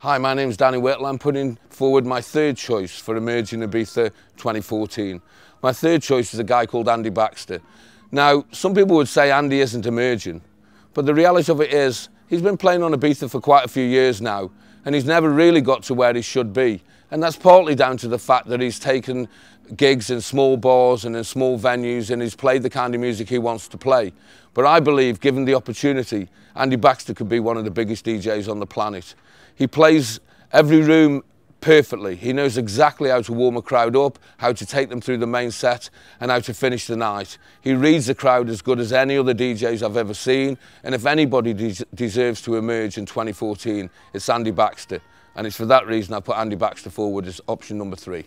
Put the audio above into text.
Hi, my name's Danny Whittle. I'm putting forward my third choice for Emerging Ibiza 2014. My third choice is a guy called Andy Baxter. Now, some people would say Andy isn't emerging, but the reality of it is he's been playing on Ibiza for quite a few years now, and he's never really got to where he should be. And that's partly down to the fact that he's taken gigs in small bars and in small venues and he's played the kind of music he wants to play. But I believe, given the opportunity, Andy Baxter could be one of the biggest DJs on the planet. He plays every room perfectly. He knows exactly how to warm a crowd up, how to take them through the main set and how to finish the night. He reads the crowd as good as any other DJs I've ever seen and if anybody des deserves to emerge in 2014 it's Andy Baxter and it's for that reason I put Andy Baxter forward as option number three.